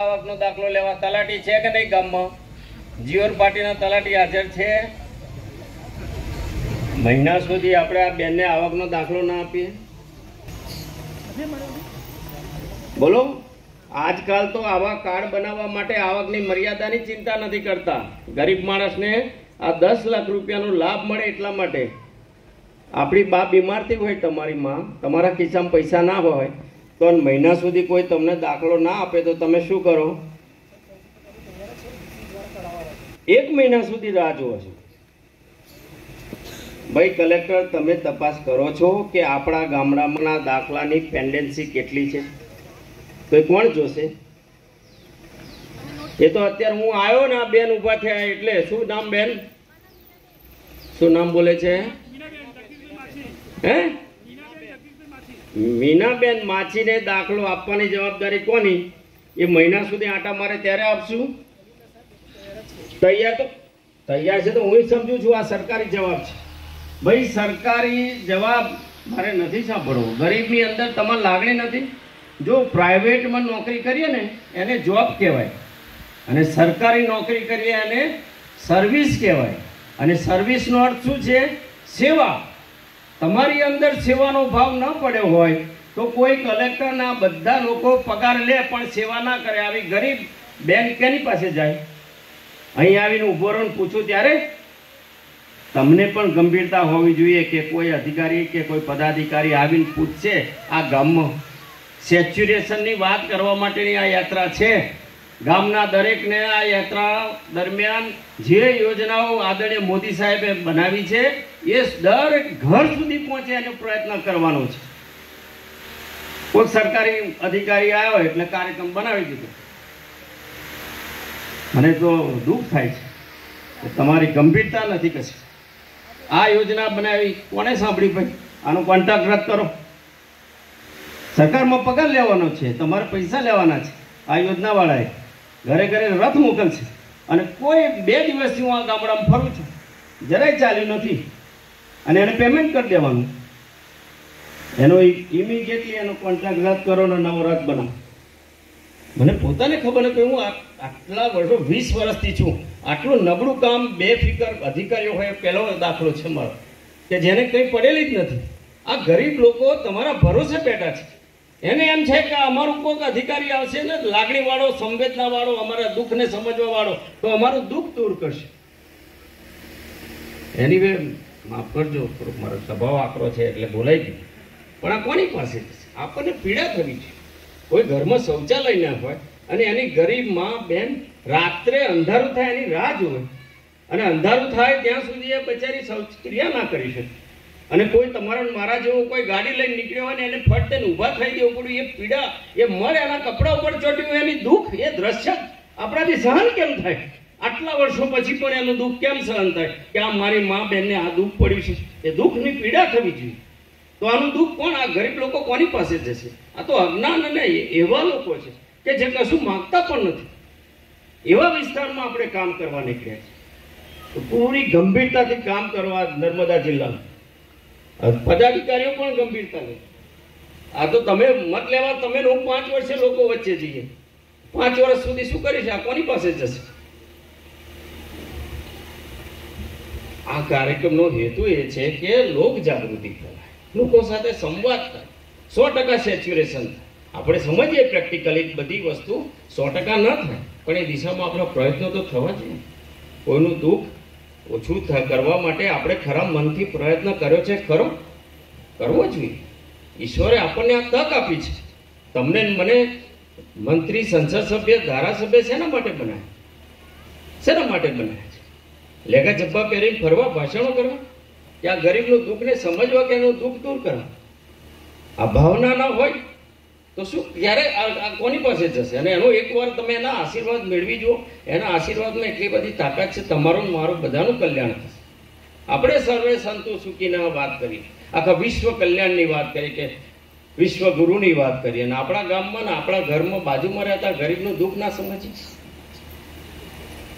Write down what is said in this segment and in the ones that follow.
આવકનો દાખલો લેવા તલાટી છે કે નહીં ગામમાં? જીઓર પાર્ટીના તલાટી હાજર છે. મહિના સુધી આપણે આ બેનને આવકનો દાખલો ના આપીએ. બોલો, આજકાલ તો આવા કાર્ડ બનાવવા માટે આવકની મર્યાદાની ચિંતા નથી કરતા. ગરીબ માણસને આ દસ લાખ રૂપિયાનો લાભ મળે એટલા માટે. આપણી બા બીમારથી હોય તમારી માં, તમારા ખિસ્સામાં પૈસા ના હોય તો મહિના સુધી કોઈ તમને દાખલો ના આપે તો તમે શું કરો? એક મહિના સુધી રાહ જુઓ છો. ભાઈ, કલેક્ટર, તમે તપાસ કરો છો કે આપણા ગામડામાં દાખલાની પેન્ડન્સી કેટલી છે? તો કોણ જોશે? એ તો અત્યારે હું આવ્યો ને બેન ઊભા થયા એટલે. શું નામ બેન? શું નામ બોલે છે? હે? મીનાબેન માછીને દાખલો આપવાની જવાબદારી કોની? એ મહિના સુધી આટા મારે ત્યારે આપશું. તૈયાર તો, તૈયાર છે તો હું સમજુ છું, આ સરકારી જવાબ છે. ભાઈ, સરકારી જવાબ મારે નથી સાંભળવો. ગરીબની અંદર તમારે લાગણી નથી. જો પ્રાઇવેટમાં નોકરી કરીએ ને, એને જોબ કહેવાય. અને સરકારી નોકરી કરીએ એને સર્વિસ કહેવાય. અને સર્વિસનો અર્થ શું છે? સેવા. તમારી અંદર સેવાનો ભાવ ન પડ્યો હોય તો કોઈ કલેક્ટરના બધા લોકો પગાર લે પણ સેવા ના કરે. આવી ગરીબ બેંક કેની પાસે જાય? અહીં આવીને ઊભો રહોને પૂછું ત્યારે? તમને પણ ગંભીરતા હોવી જોઈએ કે કોઈ અધિકારી કે કોઈ પદાધિકારી આવીને પૂછશે આ ગામમાં. સેચ્યુરેશનની વાત કરવા માટેની આ યાત્રા છે. ગામના દરેકને આ યાત્રા દરમિયાન જે યોજનાઓ આદરણીય મોદી સાહેબે બનાવી છે, એ દરેક ઘર સુધી પહોંચે એનો પ્રયત્ન કરવાનો છે. કોઈ સરકારી અધિકારી આવ્યો એટલે કાર્યક્રમ બનાવી દીધો. મને તો દુઃખ થાય છે તમારી ગંભીરતા નથી કશી. આ યોજના બનાવી કોને સાંભળી ભાઈ? આનો કોન્ટ્રાક્ટ રદ કરો. સરકારમાં પગાર લેવાનો છે, તમારે પૈસા લેવાના છે. આ યોજનાવાળાએ ઘરે ઘરે રથ મોકલશે અને કોઈ બે દિવસથી હું આ ગામડામાં ફરું છું. જરાય ચાલ્યું નથી. અને એને પેમેન્ટ કરી દેવાનું. એનો ઇમિડિયેટલી એનો કોન્ટ્રાક્ટ રદ કરો અને નવો રદ બનાવો. મને પોતાને ખબર નથી હું આટલા વર્ષો વીસ વર્ષથી છું. આટલું નબળું કામ બે ફિકર અધિકારીઓ હોય પહેલો દાખલો છે મારો. કે જેને કંઈ પડેલી જ નથી. આ ગરીબ લોકો તમારા ભરોસે બેઠા છે. એને એમ છે કે અમારું કોઈક અધિકારી આવશે ને લાગણી વાળો સંવેદના વાળો અમારા દુઃખને સમજવા વાળો તો અમારું દુઃખ દૂર કરશે. એની વે માફ કરજો મારો સ્વભાવ આકરો છે એટલે બોલાઈ ગયું. પણ આ કોની પાસે જશે આપણને પીડા થવી છે. કોઈ ઘરમાં શૌચાલય ના હોય અને એની ગરીબમાં બેન રાત્રે અંધારું થાય એની રાહ જોવે. અને અંધારું થાય ત્યાં સુધી એ બચારી શૌચક્રિયા ના કરી શકે. અને કોઈ તમારા મારા જેવો કોઈ ગાડી લઈને નીકળ્યો હોય ને એને ફટ તેને ઊભા થઈ દેવું પડ્યું, એ પીડા, એ મર, એના કપડા ઉપર ચોટ્યું, એની દુઃખ, એ દ્રશ્ય આપણાથી સહન કેમ થાય? આટલા વર્ષો પછી પણ એનું દુઃખ કેમ સહન થાય? કે આ મારી મા બેનને આ દુઃખ પડ્યું છે. એ દુઃખની પીડા થવી જોઈએ. તો આનું દુઃખ કોણ? આ ગરીબ લોકો કોની પાસે જશે? આ તો અજ્ઞાન અને એવા લોકો છે કે જે કશું માગતા પણ નથી. એવા વિસ્તારમાં આપણે કામ કરવા નીકળ્યા છે પૂરી ગંભીરતાથી કામ કરવા નર્મદા જિલ્લામાં. પદાધિકારીઓ પણ ગંભીરતા લે. આ તો તમે મત લેવા, તમે હું પાંચ વર્ષે લોકો વચ્ચે જઈએ. પાંચ વર્ષ સુધી શું કરીશ? આ કોની પાસે જશે? આ કાર્યક્રમનો હેતુ એ છે કે લોક જાગૃતિ ફેલાય લોકો સાથે સંવાદ થાય. સો ટકા સેચ્યુરેશન થાય. આપણે સમજીએ પ્રેક્ટિકલી બધી વસ્તુ. સો ટકા ન થાય. પણ એ દિશામાં આપણા પ્રયત્નો તો થવા જોઈએ. કોઈનું દુઃખ ઓછું કરવા માટે આપણે ખરા મનથી પ્રયત્ન કર્યો છે. ખરો? કરવો જોઈએ ઈશ્વરે આપણને આ તક આપી છે. તમને મને મંત્રી, સંસદ સભ્ય, ધારાસભ્ય શેના માટે બનાવ્યા શેના માટે બનાવ્યા છે? લેગા જબ્બા પહેરીને ફરવા, ભાષણો કરવા? આ ગરીબનું દુઃખને સમજવા કે એનું દુઃખ દૂર કરવા? આ ભાવના ના હોય. તો શું? આ કોની પાસે જશે? અને એનો એકવાર તમે એના આશીર્વાદ મેળવી જુઓ. એના આશીર્વાદમાં એટલી બધી તાકાત છે, તમારું મારું બધાનું કલ્યાણ થશે. આપણે સર્વે સંતો સુખીના વાત કરી. આખા વિશ્વ કલ્યાણની વાત કરી કે વિશ્વ ગુરુની વાત કરી. અને આપણા ગામમાં ને આપણા ઘરમાં બાજુમાં રહેતા ગરીબનું દુઃખ ના સમજી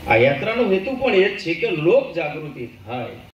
આ યાત્રાનો હેતુ પણ એ જ છે કે લોક જાગૃતિ થાય.